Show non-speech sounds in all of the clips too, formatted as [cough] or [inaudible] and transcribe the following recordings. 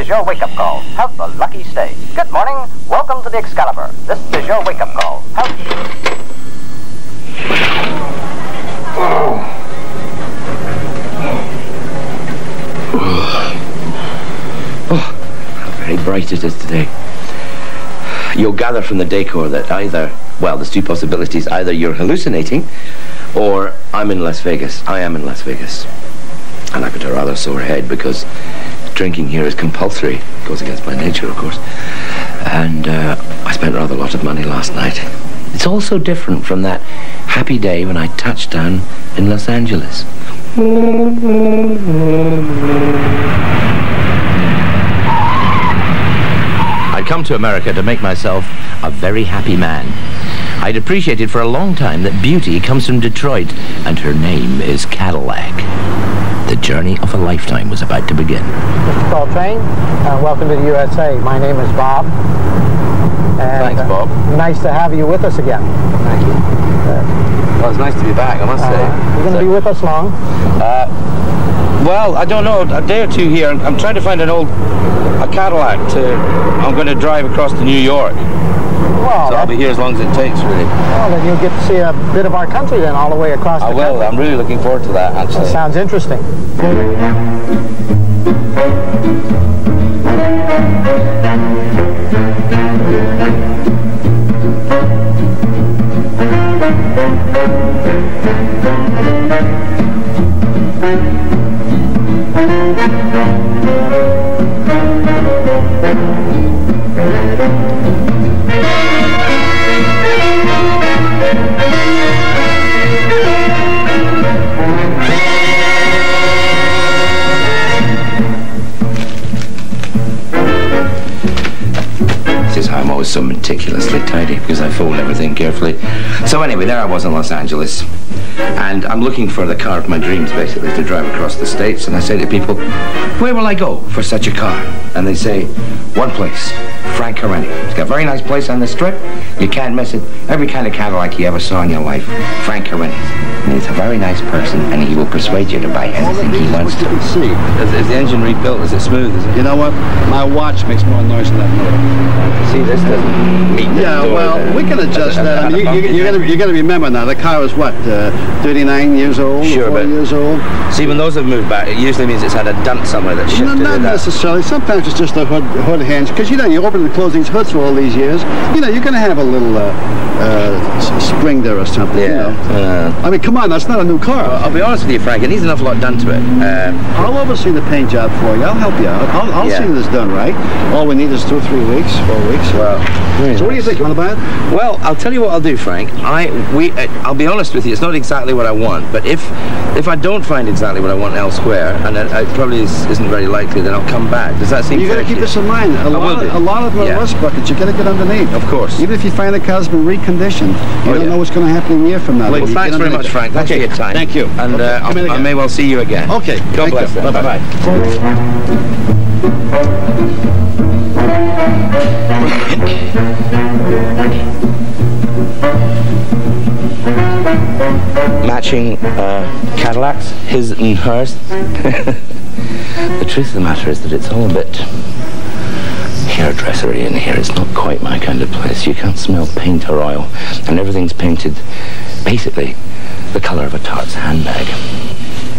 is your wake-up call. Have a lucky stay. Good morning. Welcome to the Excalibur. This is your wake-up call. Have... Oh, how very bright it is today. You'll gather from the decor that either, well, there's two possibilities. Either you're hallucinating, or I'm in Las Vegas. I am in Las Vegas. And I've got a rather sore head because drinking here is compulsory. It goes against my nature, of course. And uh, I spent rather a lot of money last night. It's all so different from that happy day when I touched down in Los Angeles. I'd come to America to make myself a very happy man. I'd appreciated for a long time that beauty comes from Detroit, and her name is Cadillac. The journey of a lifetime was about to begin. Mr. Coltrane, uh, welcome to the USA. My name is Bob. And, Thanks, Bob. Uh, nice to have you with us again. Thank you. well, it's nice to be back, I must say. Uh, you're going to be with us long? Uh, well, I don't know. A day or two here. I'm trying to find an old a Cadillac to. I'm going to drive across to New York. Well, so I'll be here as long as it takes, really. Well, then you'll get to see a bit of our country then, all the way across I the will. country. I'm really looking forward to that, actually. That sounds interesting. So meticulously tidy because I fold everything carefully. So anyway, there I was in Los Angeles. And I'm looking for the car of my dreams, basically, to drive across the States. And I say to people, where will I go for such a car? And they say, one place, Frank Careni. He's got a very nice place on the strip. You can't miss it. Every kind of Cadillac you ever saw in your life, Frank Careni. And he's a very nice person, and he will persuade you to buy anything he wants to. see. Is, is the engine rebuilt? Is it smooth? Is it? You know what? My watch makes more noise than that motor. See, this doesn't meet the Yeah, door well, there. we can [laughs] adjust that. I mean, you, you, you're gonna remember now. The car is what, uh, 39 years old, Sure, 40 but- years old. See, when those have moved back, it usually means it's had a dent somewhere that No, shifted not it necessarily. Sometimes it's just the hood hood hinge because you know you open and close these hoods for all these years. You know you're gonna have a little uh, uh, spring there or something. You Yeah. know. Uh, I mean, come on, that's not a new car. I'll be honest with you, Frank. It needs an awful lot done to it. Um, I'll oversee the paint job for you. I'll help you out. I'll, I'll Yeah. see that it's done right. All we need is two, three weeks, four weeks. well, so what do you think? You want to buy it? Well, I'll tell you what I'll do, Frank. I we uh, I'll be honest with you. It's not exactly what I want, but if if I don't find exactly what I want elsewhere, and it, it probably is, isn't very likely, then I'll come back. Does that seem You've got to keep this in mind. A will lot, do. a lot of them Yeah. are rust buckets. You've got to get underneath. Of course. Even if you find the car's been reconditioned, you Oh, don't yeah. know what's going to happen a year from now. Well, You thanks very much, it. Frank. Thanks okay. for your time. Thank you. And Okay, uh, I may well see you again. Okay. God thank bless. you. Bye-bye. Bye-bye. [laughs] Matching uh, Cadillacs, his and hers. [laughs] the truth of the matter is that it's all a bit hairdressery in here. It's not quite my kind of place. You can't smell paint or oil, and everything's painted basically the color of a tart's handbag.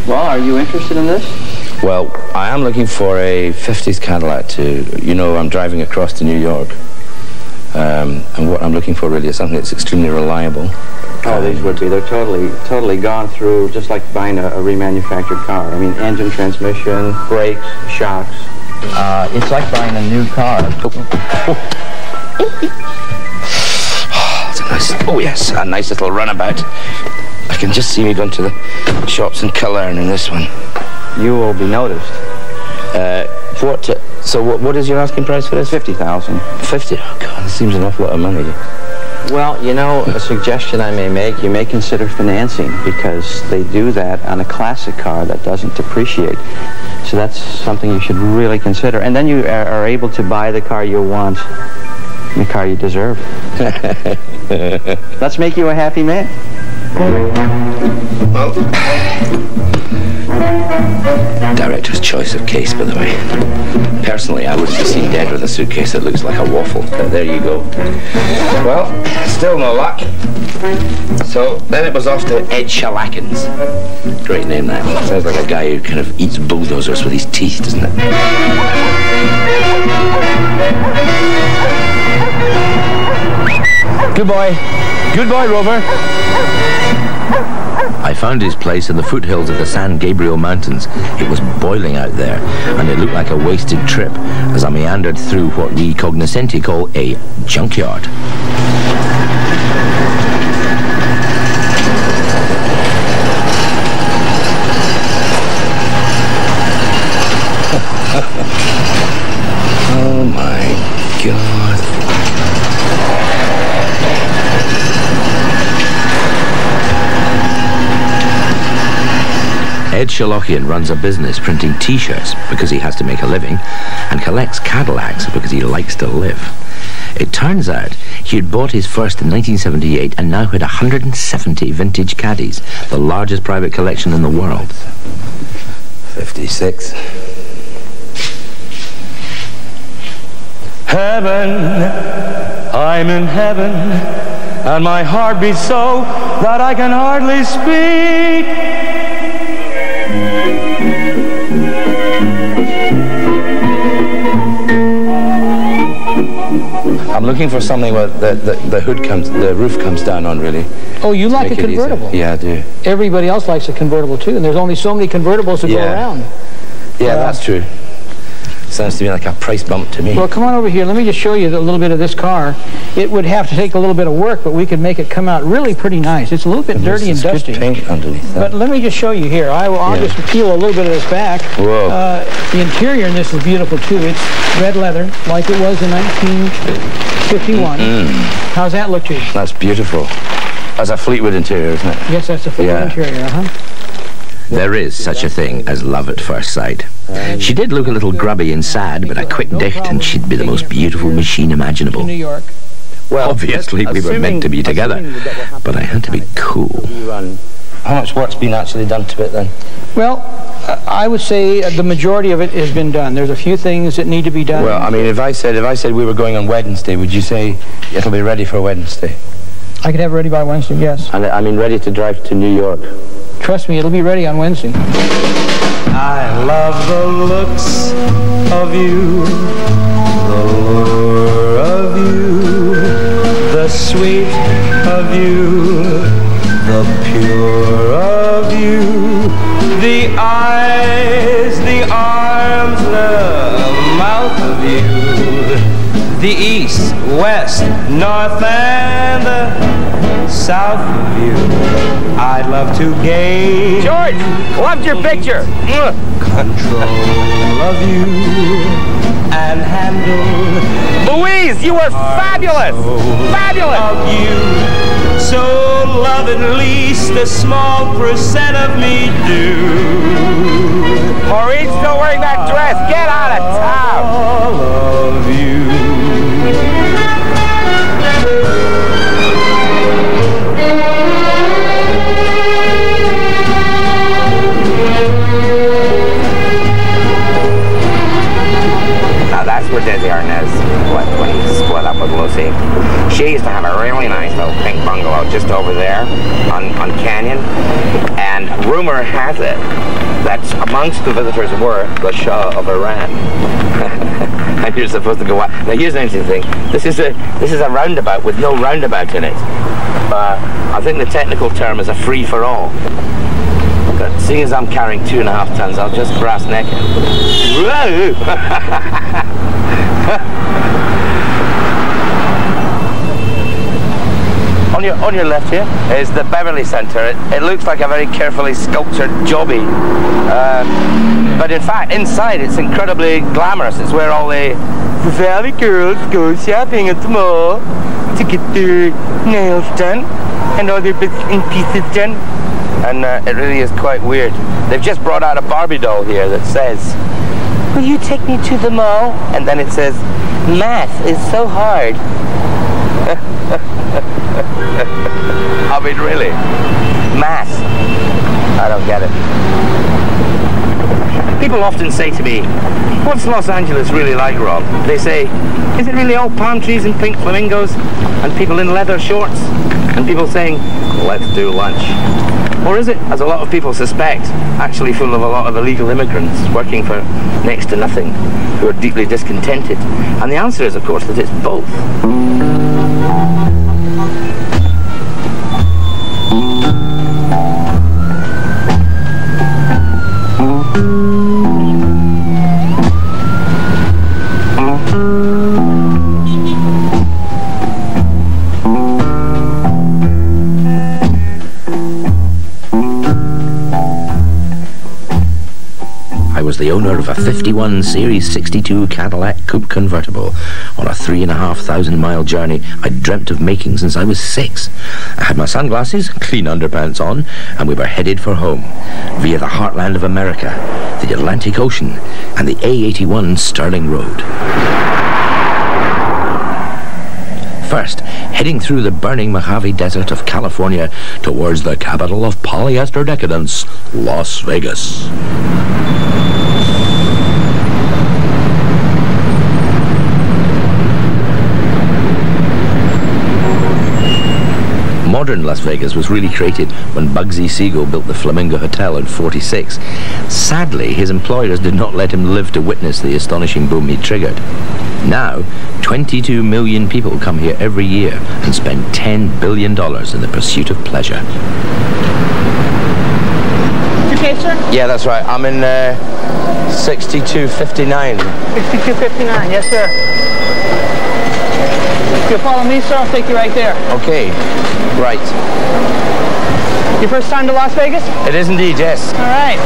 Well, are you interested in this? Well, I am looking for a 50s Cadillac to, you know, I'm driving across to New York. Um, and what I'm looking for really is something that's extremely reliable. Oh, these would be. They're totally, totally gone through, just like buying a, a remanufactured car. I mean, engine, transmission, brakes, shocks. Uh, it's like buying a new car. [laughs] It's a nice, oh yes, a nice little runabout. I can just see me going to the shops in Killearn in this one. You will be noticed. Uh, what, uh, so what, what is your asking price for this? Fifty thousand. 50? Oh God, that seems an awful lot of money. Well, you know, a suggestion I may make, you may consider financing because they do that on a classic car that doesn't depreciate. So that's something you should really consider. And then you are, are able to buy the car you want, the car you deserve. [laughs] Let's make you a happy man. Well, Director's choice of case, by the way. Personally, I wouldn't be seen dead with a suitcase that looks like a waffle. But there you go. Well, still no luck. So then it was off to Ed Cholakian's. Great name that. Sounds like a guy who kind of eats bulldozers with his teeth, doesn't it? Good boy. Good boy, Rover. I found his place in the foothills of the San Gabriel Mountains. It was boiling out there, and it looked like a wasted trip as I meandered through what we cognoscenti call a junkyard. Ed Cholakian runs a business printing t-shirts because he has to make a living and collects Cadillacs because he likes to live. It turns out he had bought his first in 1978 and now had 170 vintage caddies, the largest private collection in the world. 56. Heaven, I'm in heaven, and my heart beats so that I can hardly speak. I'm looking for something where the, the, the hood comes, the roof comes down on really. Oh, you like a Make it easier. convertible? Yeah, I do. Everybody else likes a convertible too, and there's only so many convertibles to go around. Yeah, that's uh, true. Sounds to me like a price bump to me. Well, come on over here. Let me just show you a little bit of this car. It would have to take a little bit of work, but we could make it come out really pretty nice. It's a little bit dirty and dusty. paint underneath that. But let me just show you here. I will, I'll Yeah. just peel a little bit of this back. Whoa. Uh, the interior in this is beautiful too. It's red leather, like it was in 1951. How's that look to you? That's beautiful. That's a Fleetwood interior, isn't it? Yes, that's a Fleetwood Yeah. interior, uh-huh. There is such a thing as love at first sight. She did look a little grubby and sad, but a quick dicht and she'd be the most beautiful machine imaginable. New York. Well, obviously we were meant to be together, but I had to be cool. How much work's been actually done to it then? Well, uh, I would say uh, the majority of it has been done. There's a few things that need to be done. Well, I mean, if I said if I said we were going on Wednesday, would you say it'll be ready for Wednesday? I could have it ready by Wednesday, yes. And I mean, ready to drive to New York. Trust me, it'll be ready on Wednesday. I love the looks of you, the lure of you, the sweet of you, the pure of you, the eyes, the arms, the mouth of you, the east, west, north, and the south of you. I'd love to gain George, loved your picture. control of you and handle Louise, you were fabulous, fabulous. of you. So love at least a small percent of me do. Maureen, still wearing that dress. Get out of town. Desi Arnaz was when he split up with Lucy. She used to have a really nice little pink bungalow just over there on, on Canyon. And rumor has it that amongst the visitors were the Shah of Iran. and [laughs] you're supposed to go out. Now here's an interesting thing. This is a this is a roundabout with no roundabout in it. Uh, I think the technical term is a free for all. But seeing as I'm carrying two and a half tons, I'll just brass neck it. [laughs] Whoa! [laughs] [laughs] On your on your left here is the Beverly Center. It, it looks like a very carefully sculptured jobby, uh, but in fact inside it's incredibly glamorous. It's where all the valley girls go shopping at the mall to get their nails done and all their bits and pieces done. And uh, it really is quite weird. They've just brought out a Barbie doll here that says, "Will you take me to the mall?" And then it says, "Math is so hard." [laughs] I mean, really? Math. I don't get it. People often say to me, what's Los Angeles really like, Rob? They say, is it really all palm trees and pink flamingos and people in leather shorts and people saying, let's do lunch? Or is it, as a lot of people suspect, actually full of a lot of illegal immigrants working for next to nothing who are deeply discontented? And the answer is, of course, that it's both. A 51 Series 62 Cadillac Coupe convertible on a three and a half thousand mile journey I'd dreamt of making since I was six. I had my sunglasses, clean underpants on, and we were headed for home via the heartland of America, the Atlantic Ocean, and the A81 Stirling Road. First, heading through the burning Mojave Desert of California towards the capital of polyester decadence, Las Vegas. Modern Las Vegas was really created when Bugsy Siegel built the Flamingo Hotel in 46. Sadly, his employers did not let him live to witness the astonishing boom he triggered. Now, 22 million people come here every year and spend $10 billion in the pursuit of pleasure. Okay, sir? Yeah, that's right. I'm in uh, 6259. 6259, yes, sir. If you'll follow me, sir, I'll take you right there. Okay, right. Your first time to Las Vegas? It is indeed, yes. All right.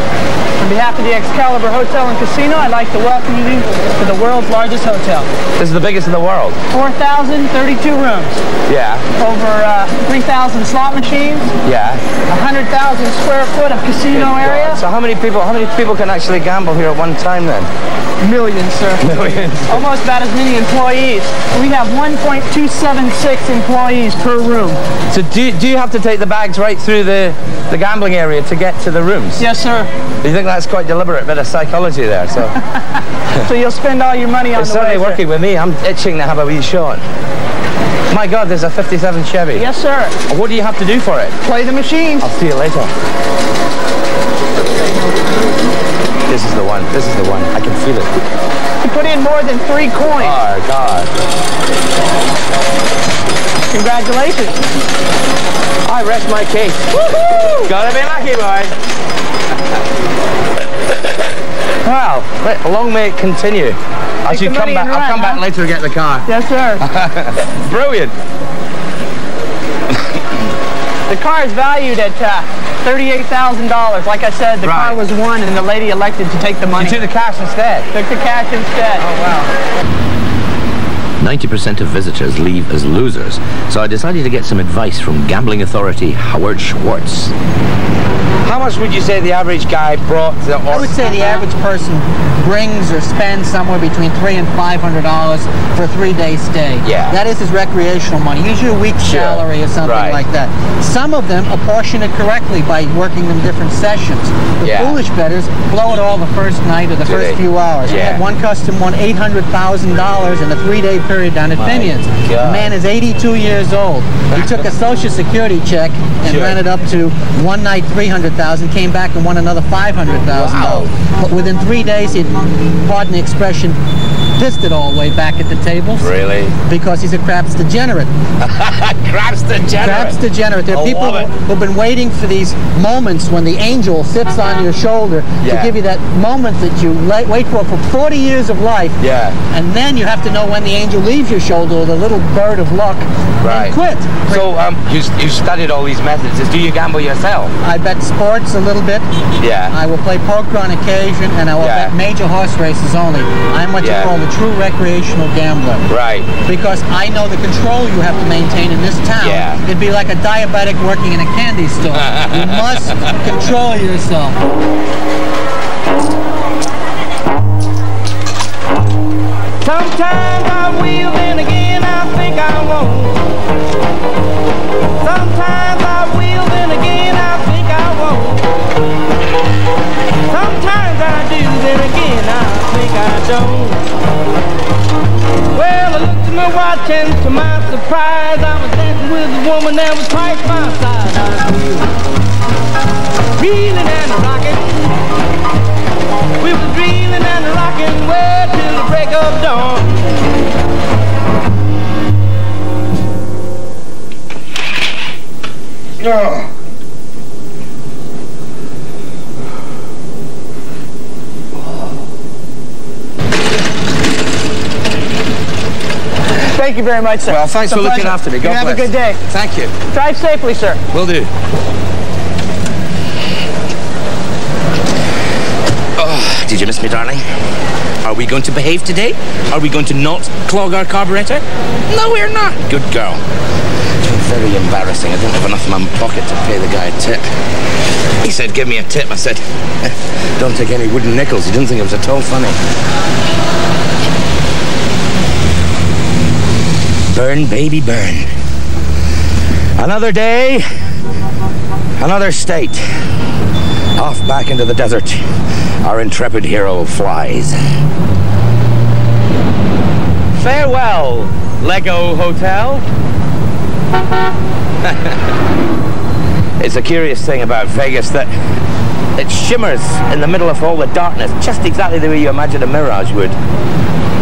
On behalf of the Excalibur Hotel and Casino, I'd like to welcome you to the world's largest hotel. This is the biggest in the world. 4,032 rooms, Yeah, over uh, 3,000 slot machines, yeah. 100,000 square foot of casino area. So how many people? How many people can actually gamble here at one time then? Millions, sir. [laughs] Millions. Almost about as many employees. We have 1.276 employees per room. So do, do you have to take the bags right through the, the gambling area to get to the rooms? Yes, sir. Do you think that's quite deliberate bit of psychology there? So [laughs] So you'll spend all your money on it's the certainly working with me. I'm itching to have a wee shot. My God, there's a 57 Chevy. Yes, sir. What do you have to do for it? Play the machines. I'll see you later. This is the one. This is the one. I can feel it. You put in more than three coins. Oh God. Congratulations. I rest my case. Woohoo! Gotta be lucky, boy. [laughs] well, long may it continue. I Take should come back. I'll come back later to get the car. Yes, sir. [laughs] Brilliant. the car is valued at uh, $38,000. Like I said, the car was won and the lady elected to take the money. You took the cash instead. Took the cash instead. Oh wow. 90% of visitors leave as losers, so I decided to get some advice from gambling authority Howard Schwartz. How much would you say the average guy brought to the I would say the average person brings or spends somewhere between three and five hundred dollars for a three-day stay. Yeah. That is his recreational money. Usually a week's Sure. salary or something Right. like that. Some of them apportion it correctly by working them different sessions. The Yeah. foolish betters blow it all the first night or the Do first they? few hours. Yeah. had one customer won eight hundred thousand dollars in a three-day period down at Binion's. The man is eighty-two years old. He took a [laughs] social security check and Sure. ran it up to one night three hundred thousand, came back and won another five hundred thousand dollars. But within three days, he, pardon the expression, pissed it all the way back at the tables. Really? Because he's a craps degenerate. [laughs] Craps degenerate. Craps degenerate. There are I people who've been waiting for these moments when the angel sits on your shoulder Yeah. to give you that moment that you wait for for 40 years of life. Yeah. And then you have to know when the angel leaves your shoulder or the little bird of luck Right. and quit. So um, you you studied all these methods. Do you gamble yourself? I bet sports a little bit. Yeah. I will play poker on occasion, and I will Yeah. bet major horse races only. I'm what Yeah. you call a true recreational gambler. Right. Because I know the control you have to maintain in this town. Yeah. It'd be like a diabetic working in a candy store. you [laughs] must control yourself. Sometimes I will, then again I think I won't. Sometimes I will, then again I my watch and to my surprise, I was dancing with a woman that was twice my size. I was reeling and rocking. We was reeling and rocking way till the break of dawn. Thank you very much, sir. Well, thanks It's a for looking pleasure. after me. You God have a good day. Thank you. Drive safely, sir. Will do. Oh, did you miss me, darling? Are we going to behave today? Are we going to not clog our carburetor? No, we're not. Good girl. It's very embarrassing. I didn't have enough in my pocket to pay the guy a tip. He said, give me a tip. I said, [laughs] don't take any wooden nickels. He didn't think it was at all funny. Burn, baby, burn. Another day, another state. Off back into the desert, our intrepid hero flies. Farewell, Lego Hotel. [laughs] It's a curious thing about Vegas that it shimmers in the middle of all the darkness, just exactly the way you imagine a mirage would.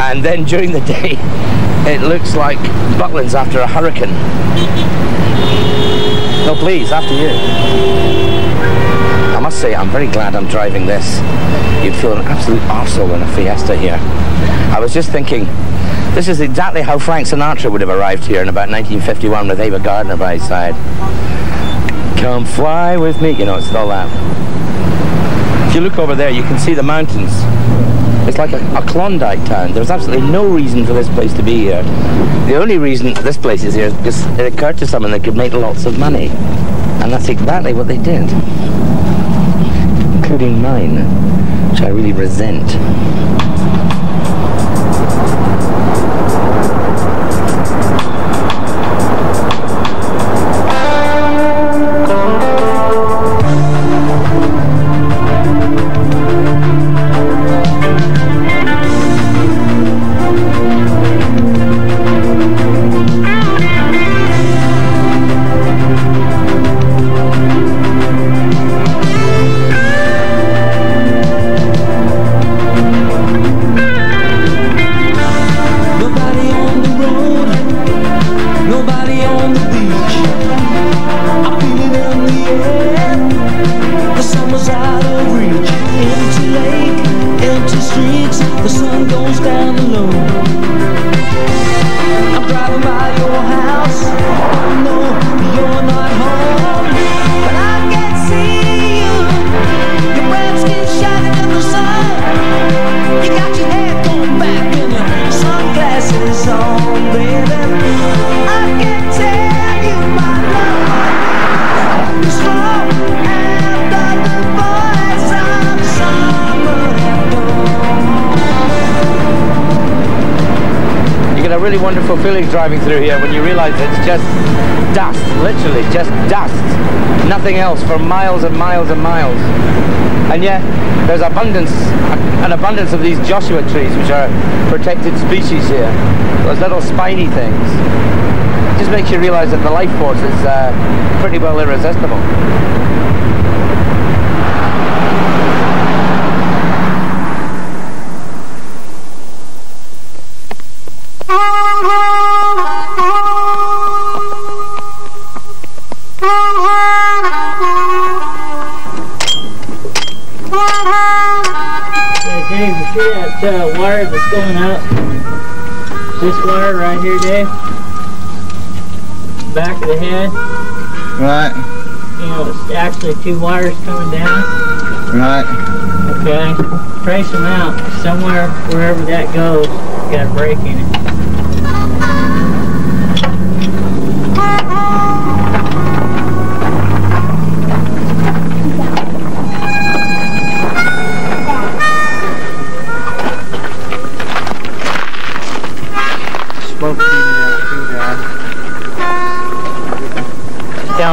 And then during the day, it looks like Butlins after a hurricane. No, please, after you. I must say, I'm very glad I'm driving this. You'd feel an absolute arsehole in a Fiesta here. I was just thinking, this is exactly how Frank Sinatra would have arrived here in about 1951 with Ava Gardner by his side. Come fly with me. You know, it's all that. If you look over there, you can see the mountains. It's like a, a Klondike town. There's absolutely no reason for this place to be here. The only reason this place is here is because it occurred to someone that could make lots of money. And that's exactly what they did. Including mine, which I really resent. Wonderful feeling driving through here when you realize it's just dust, literally just dust. Nothing else for miles and miles and miles. And yet, there's abundance, an abundance of these Joshua trees, which are protected species here. Those little spiny things. It just makes you realize that the life force is uh, pretty well irresistible. See that uh, wire that's going up? This wire right here, Dave? Back of the head. Right, You know, it's actually two wires coming down. right. Okay? Trace them out. Somewhere, wherever that goes, got a break in it.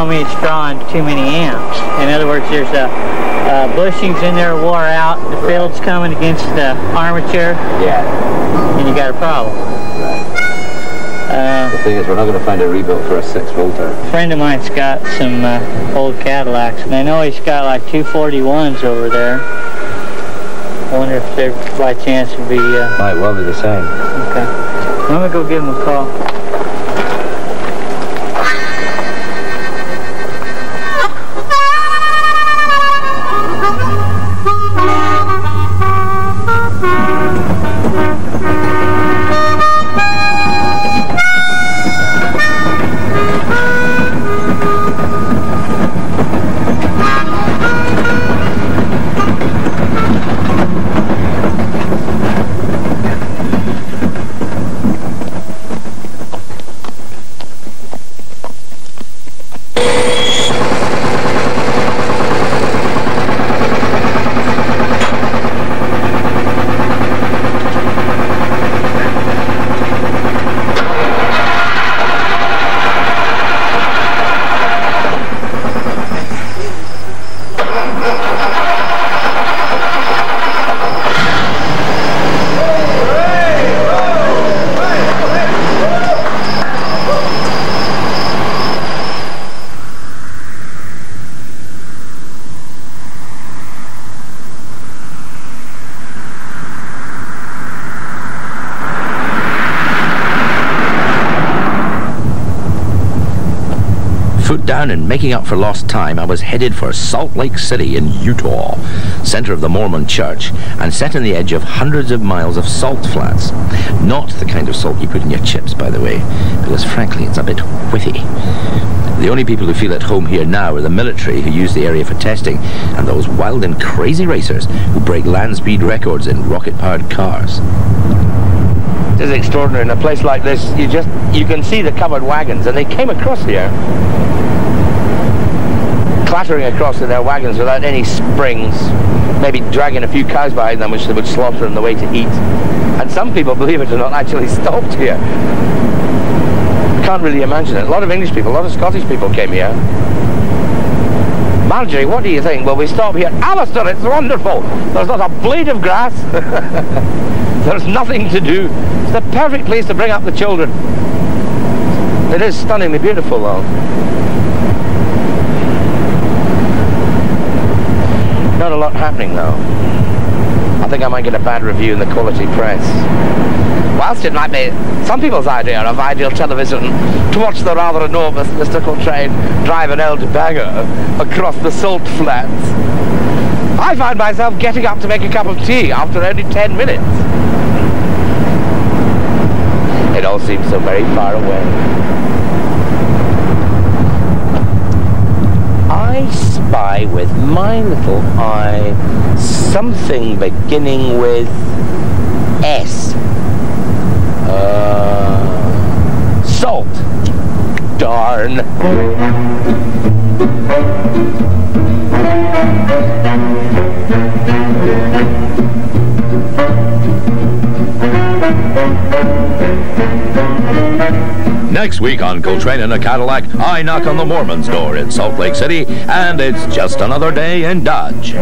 Me it's drawing too many amps. In other words, there's a uh, bushings in there wore out. The field's coming against the armature, Yeah. and you got a problem. The thing is, we're not going to find a rebuild for a six-volter. A friend of mine's got some uh, old Cadillacs, and I know he's got like 241s over there. I wonder if there, by chance, would be. Uh, Might well be the same. okay. I'm gonna go give him a call. Making up for lost time, I was headed for Salt Lake City in Utah, center of the Mormon church, and set on the edge of hundreds of miles of salt flats. Not the kind of salt you put in your chips, by the way, because frankly, it's a bit whiffy. The only people who feel at home here now are the military who use the area for testing, and those wild and crazy racers who break land speed records in rocket-powered cars. It is extraordinary. In a place like this, you just you can see the covered wagons, and they came across here, clattering across in their wagons without any springs, maybe dragging a few cows behind them, which they would slaughter on the way to eat. And some people, [laughs] believe it or not, actually stopped here. Can't really imagine it. A lot of English people, a lot of Scottish people came here. Marjorie, what do you think? Will we stop here? Alistair, it's wonderful. There's not a blade of grass. [laughs] There's nothing to do. It's the perfect place to bring up the children. It is stunningly beautiful though. Not a lot happening though. I think I might get a bad review in the quality press. Whilst it might be some people's idea of ideal television to watch the rather enormous mystical train drive an old bagger across the salt flats, I find myself getting up to make a cup of tea after only 10 minutes. It all seems so very far away. I spy with my little eye something beginning with S. Uh, salt. Darn. Next week on Coltrane in a Cadillac, I knock on the Mormon's door in Salt Lake City, and it's just another day in Dodge.